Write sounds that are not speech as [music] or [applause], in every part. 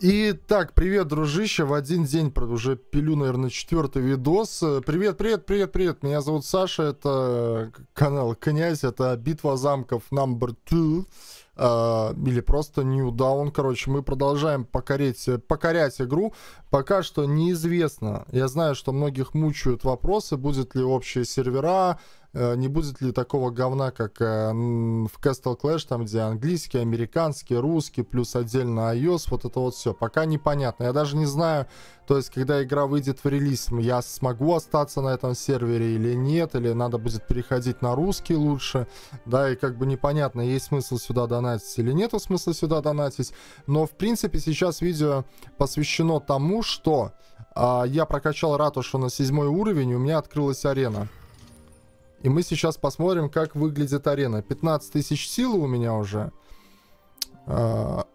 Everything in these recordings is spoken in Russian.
Итак, привет, дружище. В один день уже пилю, наверное, четвертый видос. Привет, привет, привет, привет. Меня зовут Саша. Это канал Князь. Это битва замков number two. Uh, или просто New Down. Короче, мы продолжаем покорять, покорять игру. Пока что неизвестно. Я знаю, что многих мучают вопросы, будет ли общие сервера, Э, не будет ли такого говна, как э, в Castle Clash, там, где английский, американский, русский, плюс отдельно iOS, вот это вот все. Пока непонятно. Я даже не знаю, то есть, когда игра выйдет в релиз, я смогу остаться на этом сервере или нет, или надо будет переходить на русский лучше, да, и как бы непонятно, есть смысл сюда донатить или нету смысла сюда донатить. Но, в принципе, сейчас видео посвящено тому, что а, я прокачал ратушу на седьмой уровень, и у меня открылась арена. И мы сейчас посмотрим, как выглядит арена. 15 тысяч силы у меня уже. А,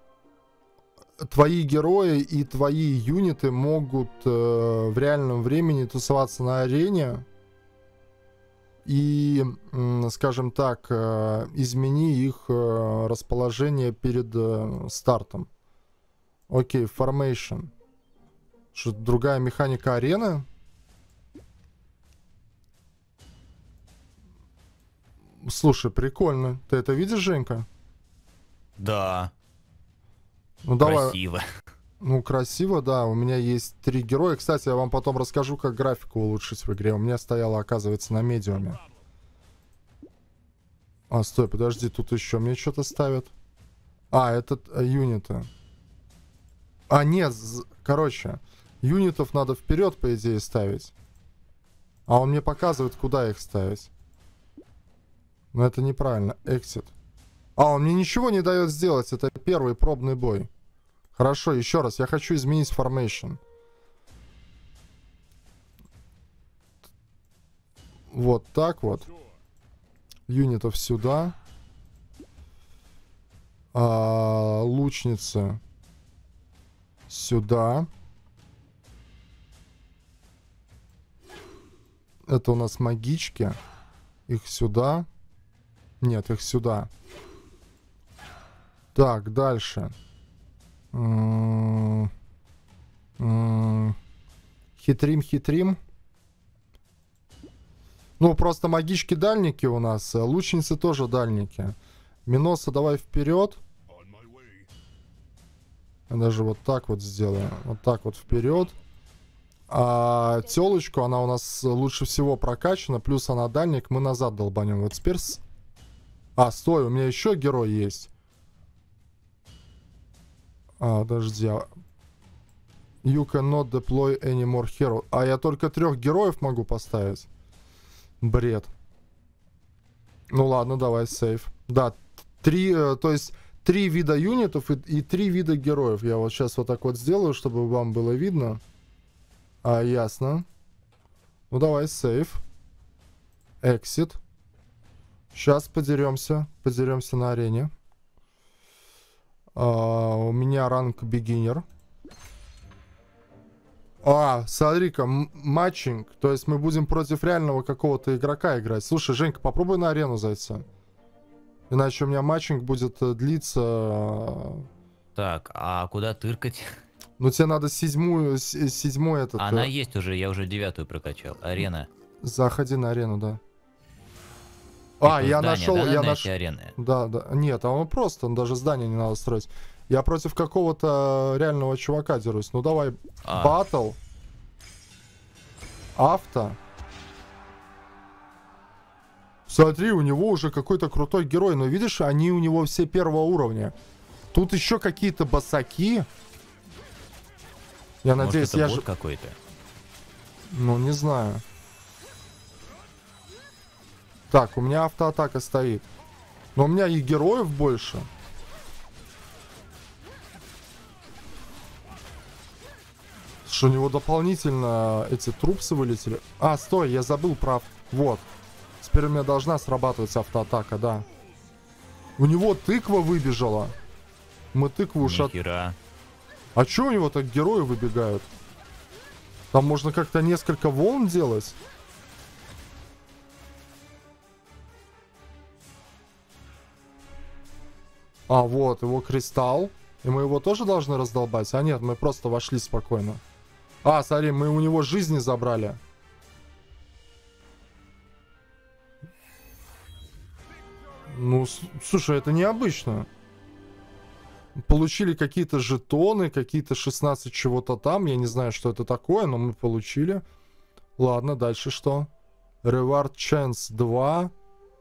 твои герои и твои юниты могут э, в реальном времени тусоваться на арене. И, скажем так, э, измени их э, расположение перед стартом. Окей, formation. Что, другая механика арены? Слушай, прикольно. Ты это видишь, Женька? Да. Ну давай. Красиво. Ну, красиво, да. У меня есть три героя. Кстати, я вам потом расскажу, как графику улучшить в игре. У меня стояла, оказывается, на медиуме. А, стой, подожди, тут еще мне что-то ставят. А, это э, юниты. А, нет, короче, юнитов надо вперед, по идее, ставить. А он мне показывает, куда их ставить. Но это неправильно. Exit. А, он мне ничего не дает сделать. Это первый пробный бой. Хорошо, еще раз. Я хочу изменить formation. Вот так вот. Юнитов сюда. А, лучница сюда. Это у нас магички. Их сюда. Нет, их сюда. Так, дальше. Хитрим, хитрим. Ну, просто магички-дальники у нас. Лучницы тоже дальники. Миноса давай вперед. Я даже вот так вот сделаю. Вот так вот вперед. А телочку, она у нас лучше всего прокачана. Плюс она дальник. Мы назад долбанем. Вот теперь а, стой, у меня еще герой есть. А, подожди. А, you cannot deploy any more hero. А я только трех героев могу поставить? Бред. Ну ладно, давай, сейф. Да, три, э, то есть три вида юнитов и, и три вида героев. Я вот сейчас вот так вот сделаю, чтобы вам было видно. А, ясно. Ну давай, сейф. Exit. Сейчас подеремся. Подеремся на арене. А, у меня ранг beginner. А, смотри-ка, matching. То есть мы будем против реального какого-то игрока играть. Слушай, Женька, попробуй на арену зайти. Иначе у меня matching будет э, длиться... Э, так, а куда тыркать? Ну тебе надо седьмую, седьмой этот... Она э... есть уже, я уже девятую прокачал. Арена. Заходи на арену, да. А, я здание, нашел, да, я нашел. Да, да. Нет, а он просто, он даже здание не надо строить. Я против какого-то реального чувака дерусь. Ну давай, а. батл. Авто. Смотри, у него уже какой-то крутой герой, но видишь, они у него все первого уровня. Тут еще какие-то басаки. Я Может, надеюсь, я же... какой-то? Ну, не знаю. Так, у меня автоатака стоит. Но у меня и героев больше. Что у него дополнительно эти трупсы вылетели. А, стой, я забыл прав. Вот. Теперь у меня должна срабатывать автоатака, да. У него тыква выбежала. Мы тыкву ушат... А чё у него так герои выбегают? Там можно как-то несколько волн делать? А, вот, его кристалл. И мы его тоже должны раздолбать? А нет, мы просто вошли спокойно. А, смотри, мы у него жизни забрали. Ну, слушай, это необычно. Получили какие-то жетоны, какие-то 16 чего-то там. Я не знаю, что это такое, но мы получили. Ладно, дальше что? Reward Chance 2.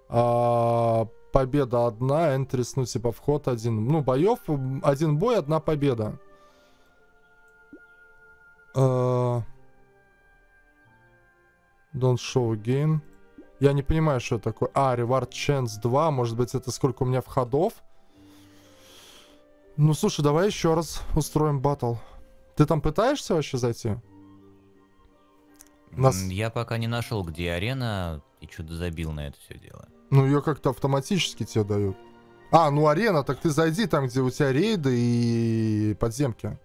А, победа одна, энтрис, ну, типа, вход один. Ну, боев, один бой, одна победа. Uh, don't show again. Я не понимаю, что это такое. А, Reward Chance 2. Может быть, это сколько у меня входов? Ну, слушай, давай еще раз устроим батл. Ты там пытаешься вообще зайти? Нас... Я пока не нашел, где арена, и что-то забил на это все дело. Ну, ее как-то автоматически тебе дают. А, ну арена, так ты зайди там, где у тебя рейды и подземки.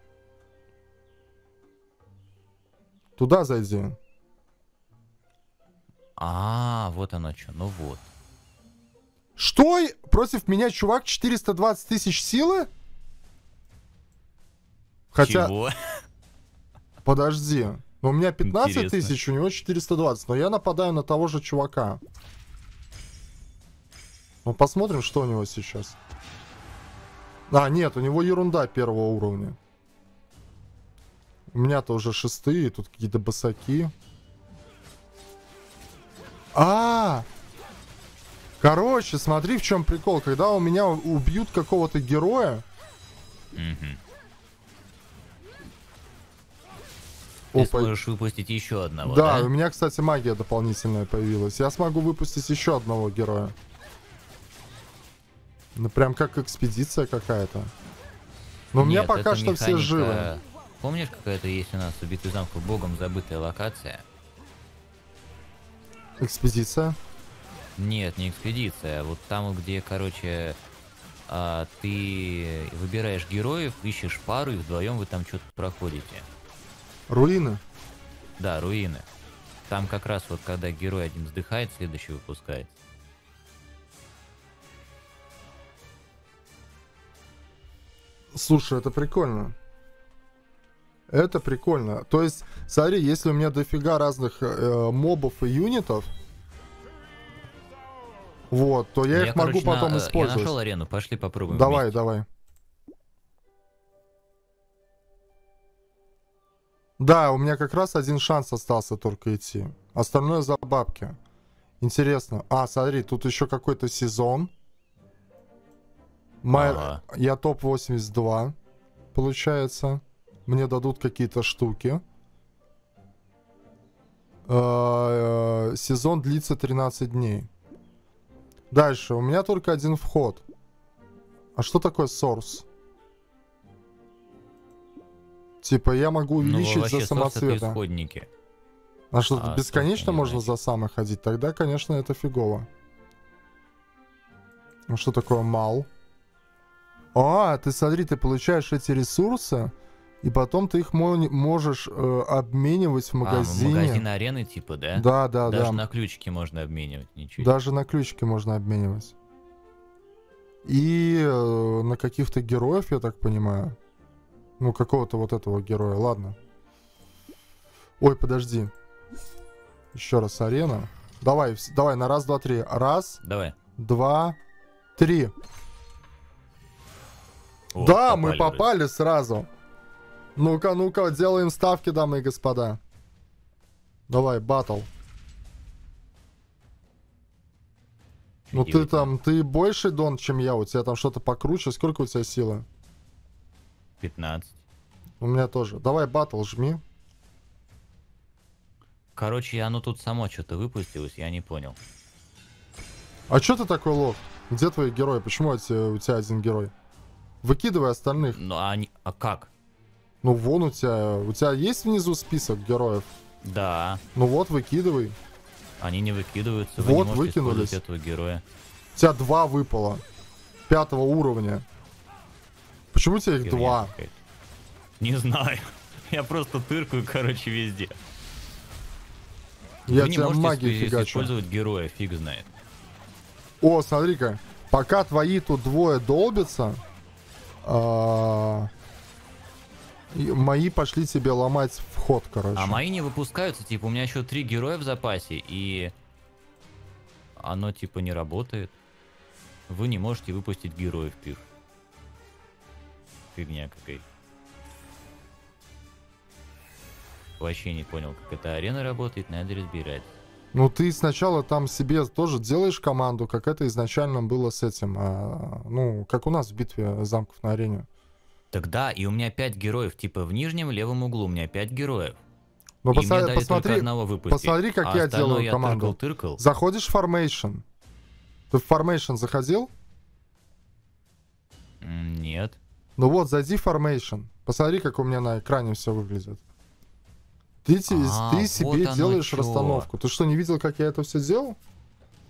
Туда зайди. А, вот оно что, ну вот. Что? Против меня чувак 420 тысяч силы? Хотя... Чего? [laughs] Подожди. У меня 15 тысяч, у него 420. Но я нападаю на того же чувака. Ну, посмотрим, что у него сейчас. А, нет, у него ерунда первого уровня. У меня-то уже шестые, тут какие-то босаки. А, -а, а Короче, смотри, в чем прикол. Когда у меня убьют какого-то героя... Угу. Ты Опа. сможешь выпустить еще одного, да? Да, у меня, кстати, магия дополнительная появилась. Я смогу выпустить еще одного героя. Ну, прям как экспедиция какая-то. Но Нет, у меня пока что механика... все живы. Помнишь, какая-то есть у нас убитый замку богом забытая локация? Экспедиция? Нет, не экспедиция. Вот там, где, короче, а, ты выбираешь героев, ищешь пару, и вдвоем вы там что-то проходите. Руины? Да, руины. Там как раз вот когда герой один вздыхает, следующий выпускает. Слушай, это прикольно. Это прикольно. То есть, смотри, если у меня дофига разных э, мобов и юнитов, вот, то я, я их короче, могу потом на, использовать. Я нашел арену, пошли попробуем. Давай, вместе. давай. Да, у меня как раз один шанс остался только идти. Остальное за бабки. Интересно. А, смотри, тут еще какой-то сезон. Май... Ага. Я топ-82, получается. Мне дадут какие-то штуки. Э, сезон длится 13 дней. Дальше. У меня только один вход. А что такое source? Типа я могу ну, увеличить ну, за самоцвета. А что, а, бесконечно можно за самой ходить? Тогда, конечно, это фигово. А что такое мал? А, ты смотри, ты получаешь эти ресурсы, и потом ты их можешь э, обменивать в магазине. А, магазин арены типа, да? Да, да, Даже да. на ключики можно обменивать, ничего. Даже на ключики можно обменивать. И э, на каких-то героев, я так понимаю. Ну, какого-то вот этого героя. Ладно. Ой, подожди. Еще раз арена. Давай, давай, на раз, два, три. Раз. Давай. Два, три. Вот, да, попали мы попали уже. сразу. Ну-ка, ну-ка, делаем ставки, дамы и господа. Давай, батл. Ну ты там, ты больше дон, чем я. У тебя там что-то покруче. Сколько у тебя силы? 15. У меня тоже. Давай батл жми. Короче, оно тут само что-то выпустилось, я не понял. А что ты такой лох? Где твои герои? Почему у тебя, у тебя один герой? Выкидывай остальных. Ну а, они, а как? Ну вон у тебя. У тебя есть внизу список героев? Да. Ну вот, выкидывай. Они не выкидываются. Вы вот, не выкинулись. этого героя. У тебя два выпало. Пятого уровня. Почему у тебя их Херня два? Не знаю. [laughs] Я просто тыркаю, короче, везде. Я Вы тебя магию фигачу. использовать героя, фиг знает. О, смотри-ка. Пока твои тут двое долбятся, А, мои пошли тебе ломать вход, короче. А мои не выпускаются, типа, у меня еще три героя в запасе, и оно, типа, не работает. Вы не можете выпустить героев, пир. Фигня какая. Вообще не понял, как эта арена работает, надо разбирать. Ну, ты сначала там себе тоже делаешь команду, как это изначально было с этим. а, ну, как у нас в битве замков на арене. Тогда и у меня пять героев, типа в нижнем левом углу у меня пять героев. Дали только посмотри, одного выпустить. посмотри, как а я делаю я команду. Тыркал, тыркал. заходишь в Formation. Ты в Formation заходил? Нет. Ну вот, зайди в Formation. Посмотри, как у меня на экране все выглядит. Ты, А, ты вот себе оно делаешь чё. расстановку. Ты что, не видел, как я это все делал?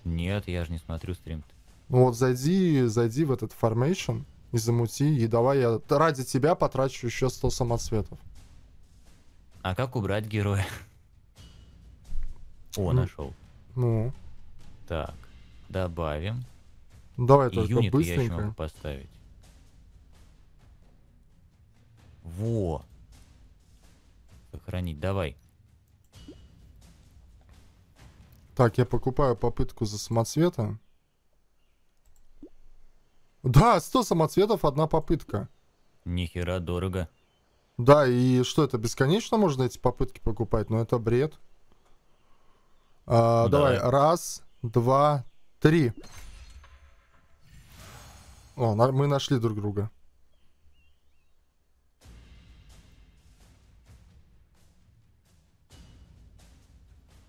Нет, я же не смотрю стрим. Ну вот зайди, зайди в этот Formation и замути, и давай я ради тебя потрачу еще 100 самоцветов. А как убрать героя? О, Ну. нашел. Ну, Так, добавим. давай И только юнит я еще могу быстренько. поставить. Во. Сохранить, давай. Так, я покупаю попытку за самоцвета. Да, 100 самоцветов, одна попытка. Нихера дорого. Да, и что это, бесконечно можно эти попытки покупать? Ну, это бред. А, Ну, давай. давай. раз, два, три. О, мы нашли друг друга.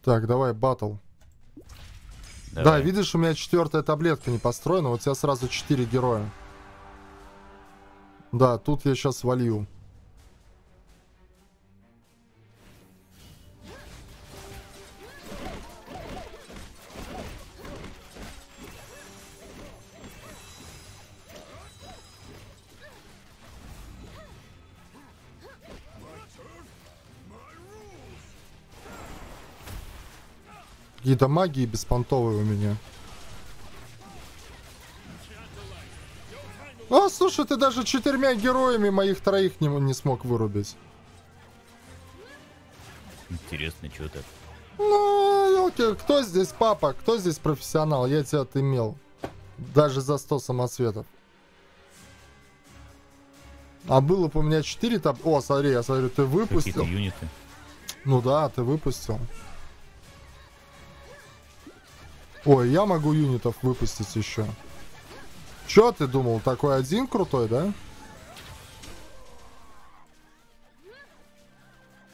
Так, давай, батл. Да, Давай. видишь, у меня четвертая таблетка не построена, вот у тебя сразу четыре героя. Да, тут я сейчас волью. Какие-то магии беспонтовые у меня. А, слушай, ты даже четырьмя героями моих троих не, не смог вырубить. Интересно, что так. Ну, елки, кто здесь папа? Кто здесь профессионал? Я тебя отымел. Даже за 100 самоцветов. А было бы у меня 4 там... О, смотри, я смотрю, ты Какие-то выпустил. юниты. Ну да, ты выпустил. Ой, я могу юнитов выпустить еще. Чё ты думал, такой один крутой, да?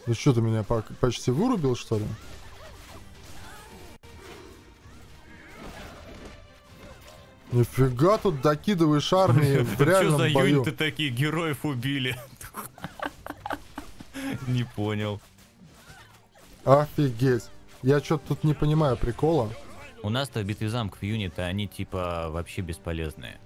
Ну что ты меня почти вырубил, что ли? Нифига тут докидываешь армии [laughs] в Что реальном за бою. юниты такие героев убили? [laughs] Не понял. Офигеть. Я что-то тут не понимаю прикола. У нас-то в битве замков юниты, они типа вообще бесполезные.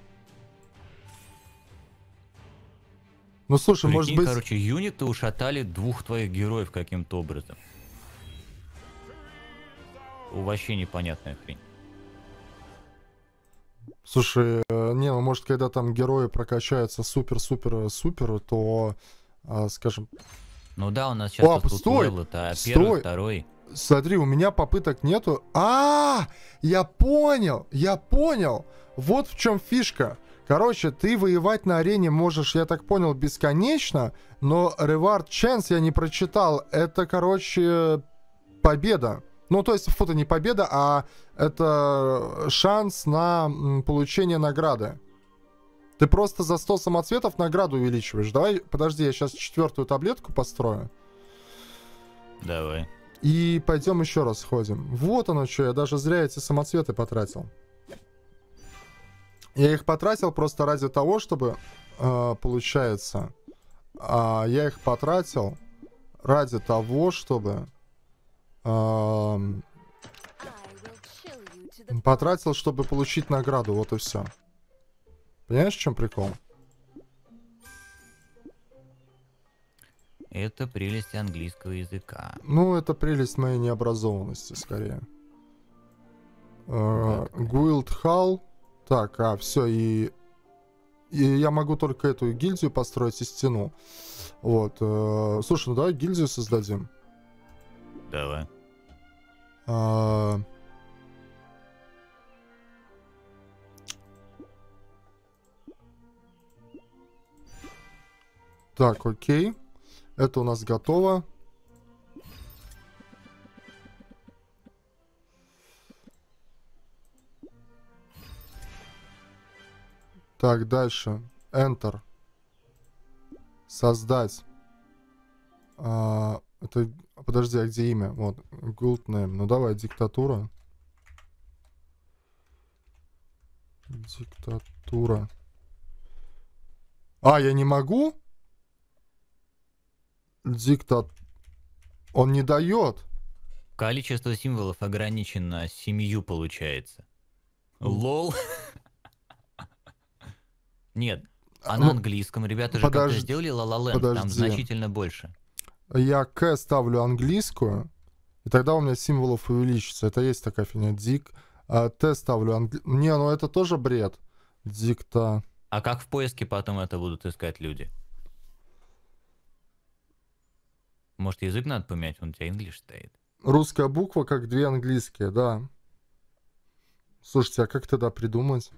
Ну слушай, может Прикинь, быть... короче, юниты ушатали двух твоих героев каким-то образом. Вообще непонятная хрень. Слушай, э, не, ну может, когда там герои прокачаются супер-супер-супер, то, а, скажем, Ну да, у нас сейчас О, тут стой, левел-то, а стой. первый, второй. Смотри, у меня попыток нету. А, я понял, я понял. Вот в чем фишка. Короче, ты воевать на арене можешь, я так понял, бесконечно, но reward chance я не прочитал. Это, короче, победа. Ну, то есть, фу, это не победа, а это шанс на получение награды. Ты просто за 100 самоцветов награду увеличиваешь. Давай, подожди, я сейчас четвертую таблетку построю. Давай. И пойдем еще раз сходим. Вот оно что, я даже зря эти самоцветы потратил. Я их потратил просто ради того, чтобы, э, получается, а, я их потратил ради того, чтобы ам, потратил, чтобы получить награду, вот и все. Понимаешь, в чем прикол? Это прелесть английского языка. Ну, это прелесть моей необразованности, скорее. Как? Гуилд Халл. Так, а, все, и... и я могу только эту гильдию построить и стену. Вот. э, Слушай, ну давай гильдию создадим. Давай. А, Так, окей. Это у нас готово. Так, дальше. Enter. Создать. А, это... Подожди, а где имя? Вот, Gold name. Ну давай, диктатура. Диктатура. А, я не могу? Диктат... Он не дает. Количество символов ограничено семью, получается. Лол. [laughs] Нет, а на Ну, английском ребята же как-то сделали La La Land, там значительно больше. Я К ставлю английскую, и тогда у меня символов увеличится. Это есть такая фигня. Дик. А, Т ставлю англи... Не, ну это тоже бред. Дикта... А как в поиске потом это будут искать люди? Может, язык надо поменять? Вон у тебя English стоит. Русская буква, как две английские, да. Слушайте, а как тогда придумать?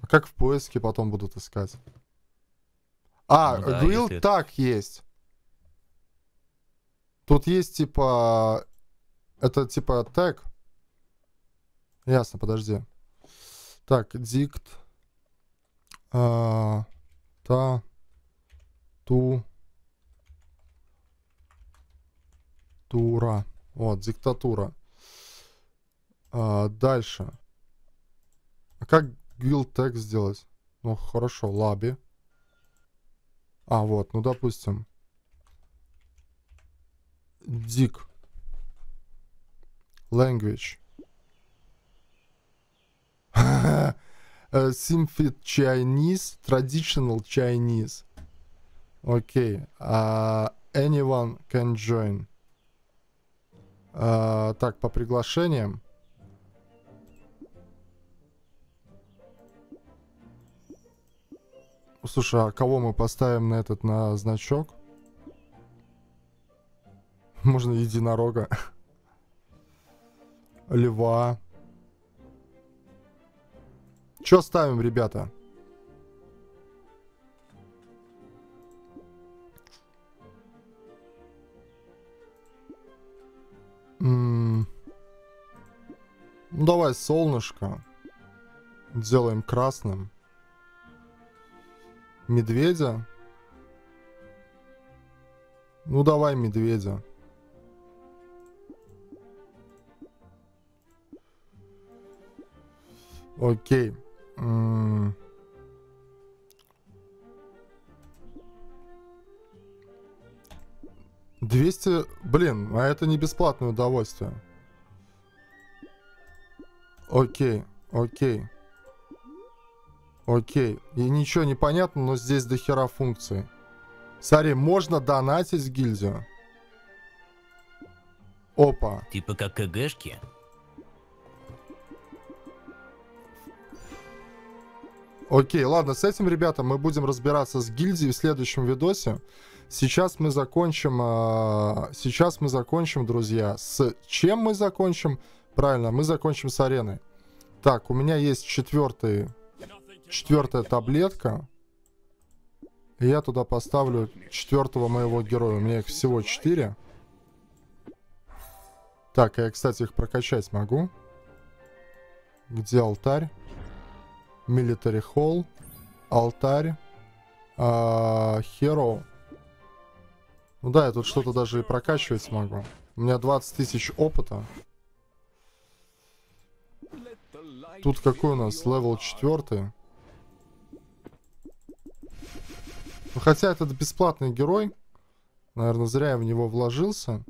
А как в поиске потом будут искать? А, Ну да, Grill так есть. Тут есть типа... Это типа тег. Ясно, подожди. Так, дикт. а, та. Ту. Тура. Вот, диктатура. А, дальше. А как guild tag сделать? Ну, хорошо, лаби. А, вот, ну, допустим. Дик. Language. [laughs] Э, Simfit Chinese, Traditional Chinese. Окей. А, anyone can join. А, так, по приглашениям. Слушай, а кого мы поставим на этот, на значок? [laughs] Можно единорога. [laughs] Льва. Чё ставим, ребята? Ну, давай солнышко. Делаем красным. Медведя. Ну, давай медведя. Окей. М. Двести... Блин, а это не бесплатное удовольствие. Окей, окей. Окей. И ничего не понятно, но здесь дохера функций. Смотри, можно донатить гильдию. Опа. Типа как КГшки? Окей, ладно, с этим, ребята, мы будем разбираться с гильдией в следующем видосе. Сейчас мы закончим, а, сейчас мы закончим, друзья. С чем мы закончим? Правильно, мы закончим с ареной. Так, у меня есть четвертый, четвертая таблетка. Я туда поставлю четвертого моего героя. У меня их всего четыре. Так, я, кстати, их прокачать могу. Где алтарь? Military Hall, алтарь, а, Hero. Ну да, я тут что-то даже и прокачивать могу. У меня 20 тысяч опыта. Тут какой у нас? Левел 4. Ну хотя этот бесплатный герой. Наверное, зря я в него вложился.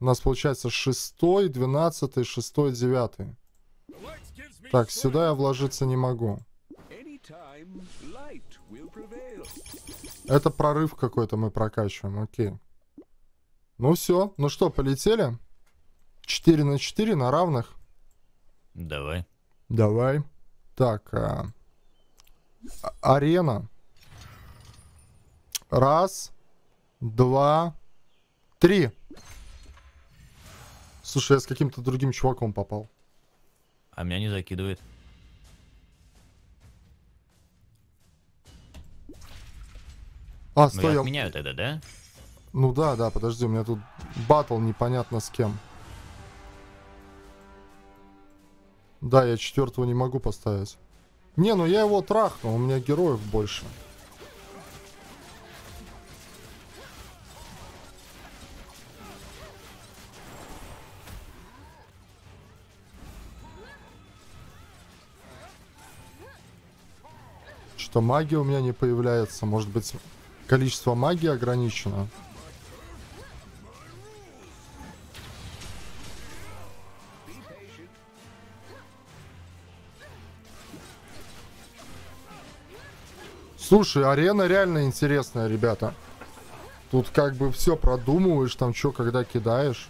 У нас получается 6, 12, 6, 9. Так, сюда я вложиться не могу. Это прорыв какой-то мы прокачиваем, окей. Ну все, ну что, полетели? 4 на 4 на равных. Давай. Давай. Так, а, А- арена. Раз, два, три. Слушай, я с каким-то другим чуваком попал. А меня не закидывает. А, Ну, стой, я я- отменяю тогда, да? Ну да, да, подожди, у меня тут батл непонятно с кем. Да, я четвертого не могу поставить. Не, ну я его трахнул, у меня героев больше. Что магия у меня не появляется. Может быть, количество магии ограничено. Слушай, арена реально интересная, ребята. Тут как бы все продумываешь, там что, когда кидаешь.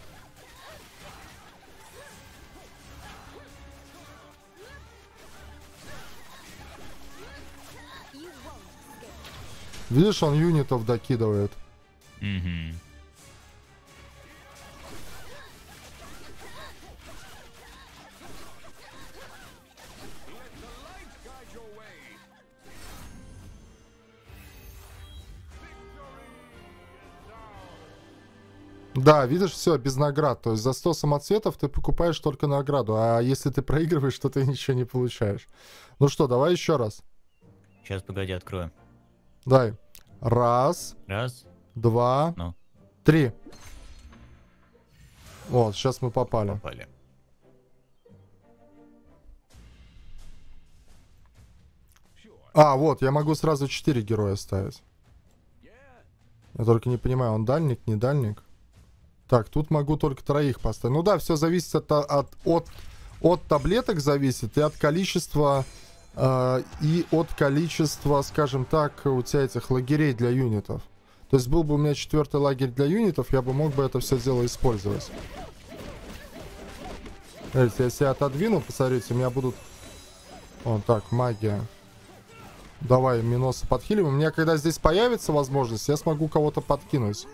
Видишь, он юнитов докидывает. Угу. Да, видишь, все, без наград. То есть за 100 самоцветов ты покупаешь только награду. А если ты проигрываешь, то ты ничего не получаешь. Ну что, давай еще раз. Сейчас, погоди, открою. Дай. Раз, Раз. два, Ну. три. Вот, сейчас мы попали. Попали. А, вот, я могу сразу 4 героя ставить. Я только не понимаю, он дальник, не дальник? Так, тут могу только троих поставить. Ну да, все зависит от, от, от, от таблеток зависит и от количества и от количества, скажем так, у тебя этих лагерей для юнитов. То есть был бы у меня четвертый лагерь для юнитов, я бы мог бы это все дело использовать. Смотрите, если я отодвину, посмотрите, у меня будут... Вот так, магия. Давай, Миноса подхилим. У меня, когда здесь появится возможность, я смогу кого-то подкинуть.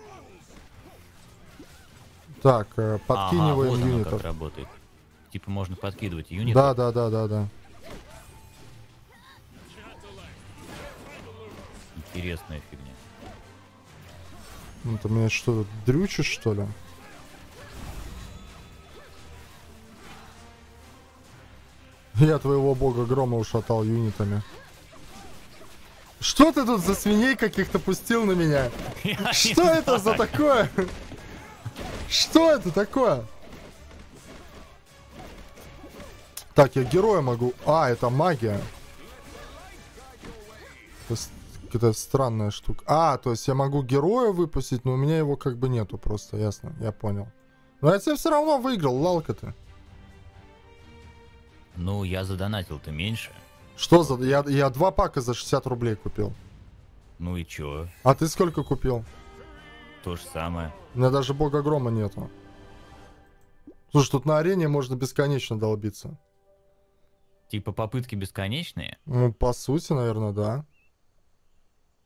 Так, э, подкиниваем ага, вот оно юнитов. как работает. Типа можно подкидывать юниты. Да, да, да, да, да. Интересная фигня. Ну, ты меня что, дрючишь, что ли? Я твоего бога грома ушатал юнитами. Что ты тут за свиней каких-то пустил на меня? Что это за такое? Что это такое? Так, я героя могу... А, это магия. Какая-то странная штука. А, то есть я могу героя выпустить, но у меня его как бы нету просто, ясно, я понял. Но я тебе все равно выиграл, лалка ты. Ну, я задонатил-то меньше. Что за... Я, я два пака за 60 рублей купил. Ну и чё? А ты сколько купил? То же самое. У меня даже бога грома нету. Слушай, тут на арене можно бесконечно долбиться. Типа попытки бесконечные? Ну, по сути, наверное, да.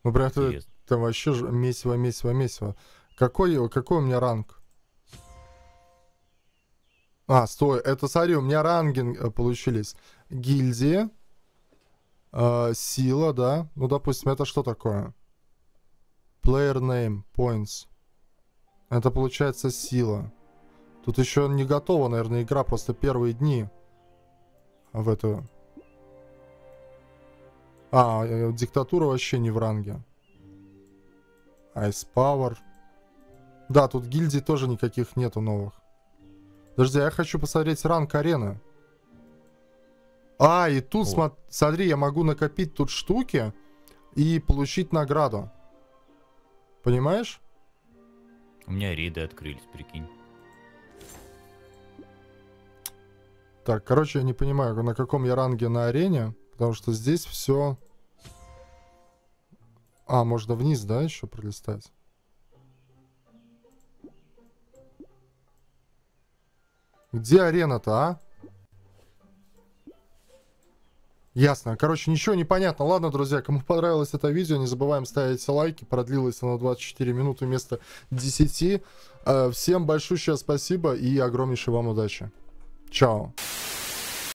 Ну, прям это, Интересно. это вообще ж- месиво, месиво, месиво. Какой, какой у меня ранг? А, стой, это, смотри, у меня ранги э, получились. Гильдия, э, сила, да. Ну, допустим, это что такое? Player name, points. Это получается сила. Тут еще не готова, наверное, игра, просто первые дни в эту а, э, диктатура вообще не в ранге. Ice Power. Да, тут гильдий тоже никаких нету новых. Подожди, а я хочу посмотреть ранг арены. А, и тут, смо- смотри, я могу накопить тут штуки и получить награду. Понимаешь? У меня рейды открылись, прикинь. Так, короче, я не понимаю, на каком я ранге на арене, потому что здесь все... А, можно вниз, да, еще пролистать? Где арена-то, а? Ясно. Короче, ничего не понятно. Ладно, друзья, кому понравилось это видео, не забываем ставить лайки. Продлилось оно 24 минуты вместо 10. Э, Всем большое спасибо и огромнейшей вам удачи. Чао.